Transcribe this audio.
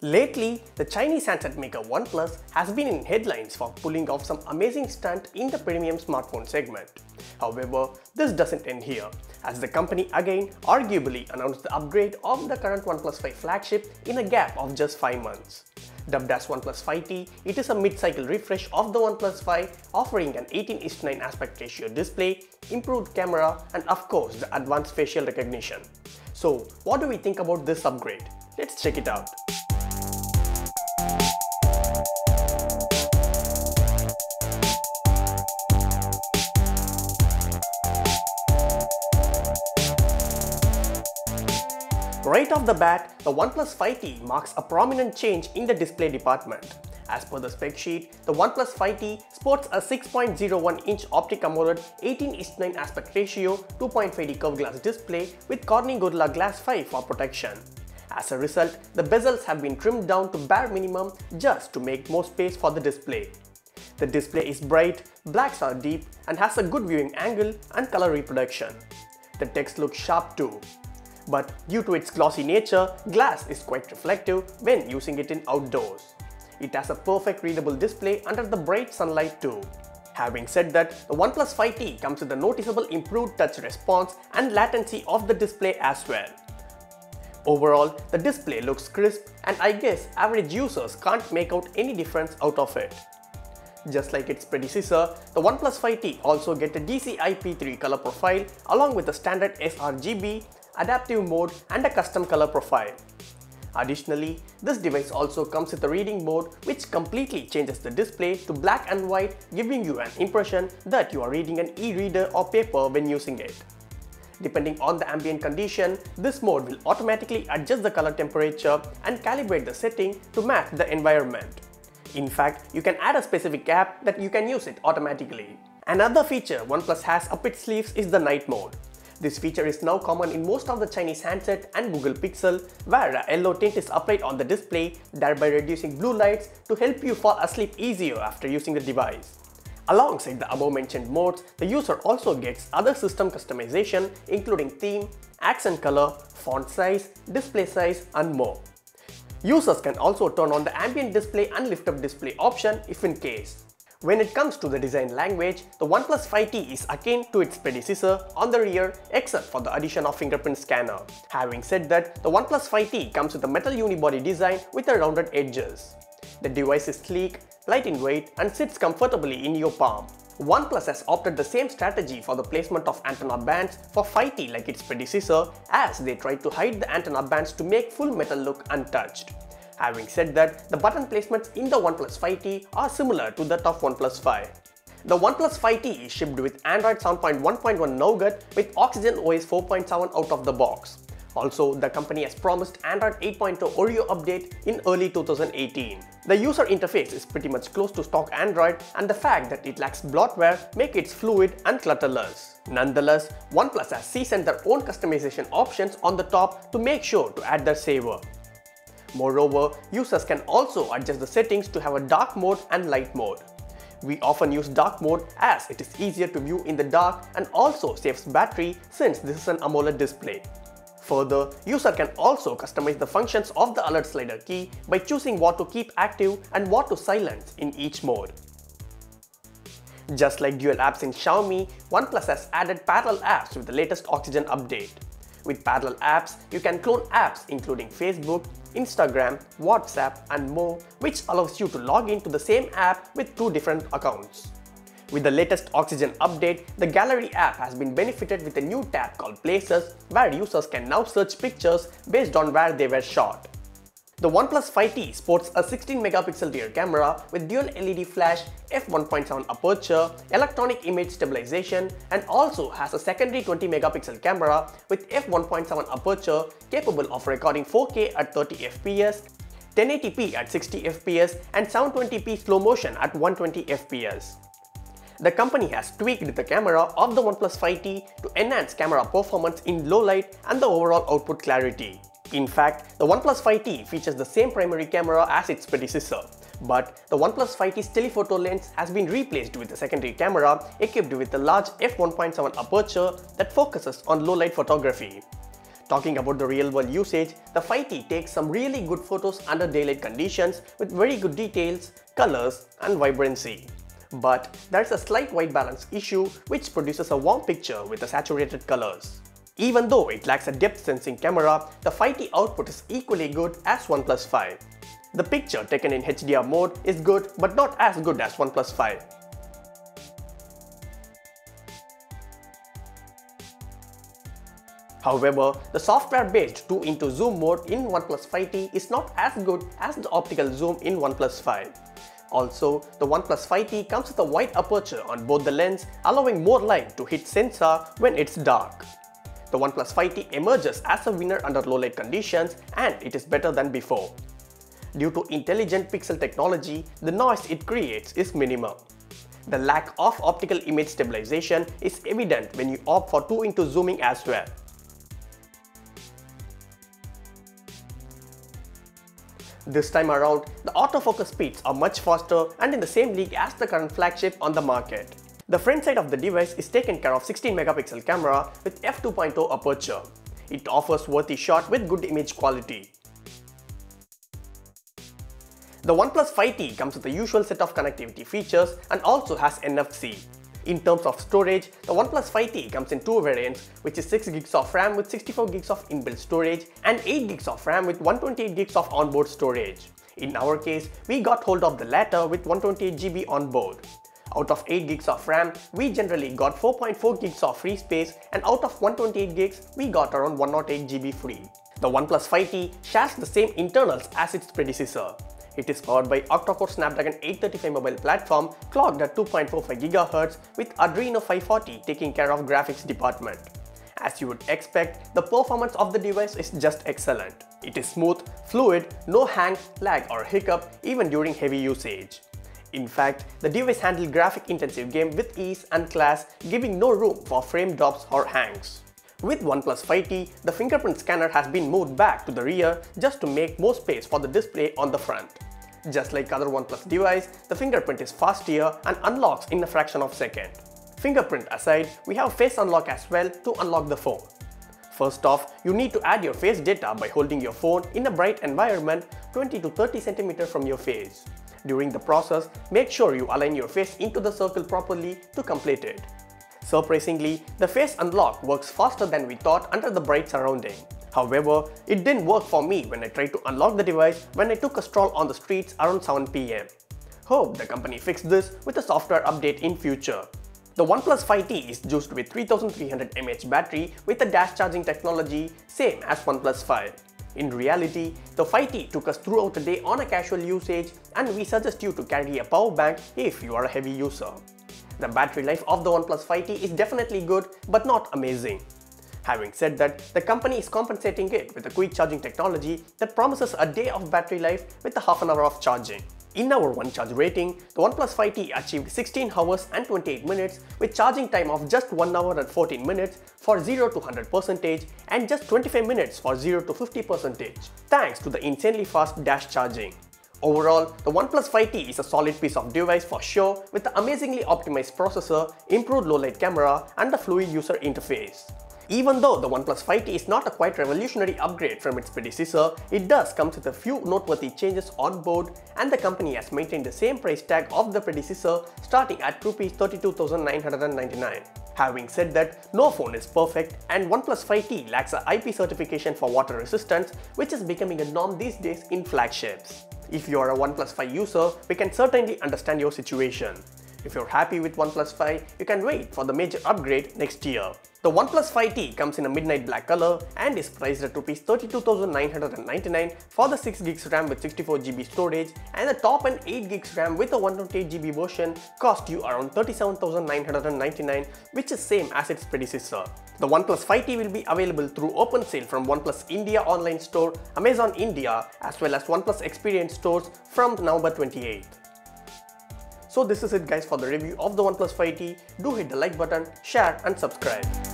Lately, the Chinese handset maker OnePlus has been in headlines for pulling off some amazing stunt in the premium smartphone segment. However, this doesn't end here, as the company again arguably announced the upgrade of the current OnePlus 5 flagship in a gap of just 5 months. Dubbed as OnePlus 5T, it is a mid-cycle refresh of the OnePlus 5 offering an 18:9 aspect ratio display, improved camera and of course the advanced facial recognition. So what do we think about this upgrade? Let's check it out. Right off the bat, the OnePlus 5T marks a prominent change in the display department. As per the spec sheet, the OnePlus 5T sports a 6.01-inch Optic AMOLED 18:9 aspect ratio 2.5D curved glass display with Corning Gorilla Glass 5 for protection. As a result, the bezels have been trimmed down to bare minimum just to make more space for the display. The display is bright, blacks are deep and has a good viewing angle and color reproduction. The text looks sharp too. But due to its glossy nature, glass is quite reflective when using it in outdoors. It has a perfect readable display under the bright sunlight too. Having said that, the OnePlus 5T comes with a noticeable improved touch response and latency of the display as well. Overall, the display looks crisp and I guess average users can't make out any difference out of it. Just like its predecessor, the OnePlus 5T also get a DCI-P3 color profile along with the standard sRGB, adaptive mode and a custom color profile. Additionally, this device also comes with a reading mode which completely changes the display to black and white giving you an impression that you are reading an e-reader or paper when using it. Depending on the ambient condition, this mode will automatically adjust the color temperature and calibrate the setting to match the environment. In fact, you can add a specific app that you can use it automatically. Another feature OnePlus has up its sleeves is the night mode. This feature is now common in most of the Chinese handset and Google Pixel where a yellow tint is applied on the display thereby reducing blue lights to help you fall asleep easier after using the device. Alongside the above mentioned modes, the user also gets other system customization including theme, accent color, font size, display size and more. Users can also turn on the ambient display and lift up display option if in case. When it comes to the design language, the OnePlus 5T is akin to its predecessor on the rear except for the addition of fingerprint scanner. Having said that, the OnePlus 5T comes with a metal unibody design with a rounded edges. The device is sleek, light in weight and sits comfortably in your palm. OnePlus has opted the same strategy for the placement of antenna bands for 5T like its predecessor as they tried to hide the antenna bands to make full metal look untouched. Having said that, the button placements in the OnePlus 5T are similar to that of OnePlus 5. The OnePlus 5T is shipped with Android 7.1.1 Nougat with Oxygen OS 4.7 out of the box. Also, the company has promised Android 8.0 Oreo update in early 2018. The user interface is pretty much close to stock Android and the fact that it lacks bloatware make it fluid and clutterless. Nonetheless, OnePlus has seasoned their own customization options on the top to make sure to add their savor. Moreover, users can also adjust the settings to have a dark mode and light mode. We often use dark mode as it is easier to view in the dark and also saves battery since this is an AMOLED display. Further, user can also customize the functions of the alert slider key by choosing what to keep active and what to silence in each mode. Just like dual apps in Xiaomi, OnePlus has added parallel apps with the latest Oxygen update. With parallel apps, you can clone apps including Facebook, Instagram, WhatsApp and more which allows you to log into the same app with two different accounts. With the latest Oxygen update, the Gallery app has been benefited with a new tab called Places where users can now search pictures based on where they were shot. The OnePlus 5T sports a 16 megapixel rear camera with dual LED flash, f1.7 aperture, electronic image stabilization and also has a secondary 20 megapixel camera with f1.7 aperture capable of recording 4K at 30 fps, 1080p at 60 fps and 720p slow motion at 120 fps. The company has tweaked the camera of the OnePlus 5T to enhance camera performance in low light and the overall output clarity. In fact, the OnePlus 5T features the same primary camera as its predecessor, but the OnePlus 5T's telephoto lens has been replaced with a secondary camera equipped with a large f1.7 aperture that focuses on low light photography. Talking about the real world usage, the 5T takes some really good photos under daylight conditions with very good details, colors and vibrancy. But there's a slight white balance issue which produces a warm picture with the saturated colors. Even though it lacks a depth sensing camera, the 5T output is equally good as OnePlus 5. The picture taken in HDR mode is good but not as good as OnePlus 5. However, the software-based 2 into zoom mode in OnePlus 5T is not as good as the optical zoom in OnePlus 5. Also, the OnePlus 5T comes with a wide aperture on both the lens, allowing more light to hit sensor when it's dark. The OnePlus 5T emerges as a winner under low light conditions and it is better than before. Due to intelligent pixel technology, the noise it creates is minimal. The lack of optical image stabilization is evident when you opt for 2 into zooming as well. This time around, the autofocus speeds are much faster and in the same league as the current flagship on the market. The front side of the device is taken care of 16 megapixel camera with f2.0 aperture. It offers worthy shot with good image quality. The OnePlus 5T comes with the usual set of connectivity features and also has NFC. In terms of storage, the OnePlus 5T comes in two variants, which is 6GB of RAM with 64GB of inbuilt storage and 8GB of RAM with 128GB of onboard storage. In our case, we got hold of the latter with 128GB on board. Out of 8 gigs of RAM, we generally got 4.4 gigs of free space and out of 128 gigs, we got around 108GB free. The OnePlus 5T shares the same internals as its predecessor. It is powered by octa-core Snapdragon 835 mobile platform clocked at 2.45 GHz with Adreno 540 taking care of graphics department. As you would expect, the performance of the device is just excellent. It is smooth, fluid, no hang, lag or hiccup even during heavy usage. In fact, the device handled graphic-intensive game with ease and class, giving no room for frame drops or hangs. With OnePlus 5T, the fingerprint scanner has been moved back to the rear just to make more space for the display on the front. Just like other OnePlus device, the fingerprint is fast here and unlocks in a fraction of a second. Fingerprint aside, we have face unlock as well to unlock the phone. First off, you need to add your face data by holding your phone in a bright environment 20 to 30 cm from your face. During the process, make sure you align your face into the circle properly to complete it. Surprisingly, the face unlock works faster than we thought under the bright surrounding. However, it didn't work for me when I tried to unlock the device when I took a stroll on the streets around 7pm. Hope the company fixed this with a software update in future. The OnePlus 5T is juiced with 3300 mAh battery with a dash charging technology same as OnePlus 5. In reality, the 5T took us throughout the day on a casual usage and we suggest you to carry a power bank if you are a heavy user. The battery life of the OnePlus 5T is definitely good but not amazing. Having said that, the company is compensating it with a quick charging technology that promises a day of battery life with a half an hour of charging. In our one charge rating, the OnePlus 5T achieved 16 hours and 28 minutes with charging time of just 1 hour and 14 minutes for 0 to 100% and just 25 minutes for 0 to 50% thanks to the insanely fast dash charging. Overall, the OnePlus 5T is a solid piece of device for sure with the amazingly optimized processor, improved low light camera and the fluid user interface. Even though the OnePlus 5T is not a quite revolutionary upgrade from its predecessor, it does come with a few noteworthy changes on board and the company has maintained the same price tag of the predecessor starting at Rs 32,999. Having said that, no phone is perfect and OnePlus 5T lacks a IP certification for water resistance which is becoming a norm these days in flagships. If you are a OnePlus 5 user, we can certainly understand your situation. If you're happy with OnePlus 5, you can wait for the major upgrade next year. The OnePlus 5T comes in a midnight black color and is priced at Rs 32,999 for the 6GB RAM with 64GB storage and the top end 8GB RAM with a 128GB version cost you around 37,999 which is same as its predecessor. The OnePlus 5T will be available through open sale from OnePlus India online store, Amazon India as well as OnePlus Experience stores from November 28th. So this is it guys for the review of the OnePlus 5T. Do hit the like button, share and subscribe.